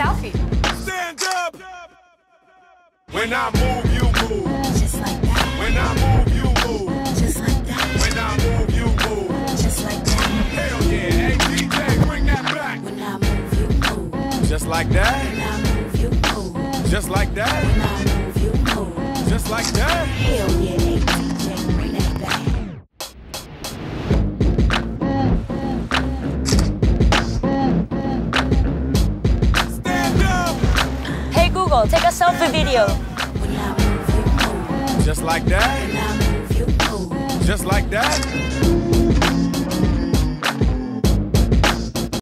selfie. Stand up. When I move, you move. Just like that, When I move, you move. just like that, When I move, you move. just like that. Hell yeah. Hey, DJ, bring that back. When I move, you move. Just like that. When I move, you move. Just like that. When I move, you move. Just like that. Hell yeah, Google, take a selfie video. Just like that. Just like that.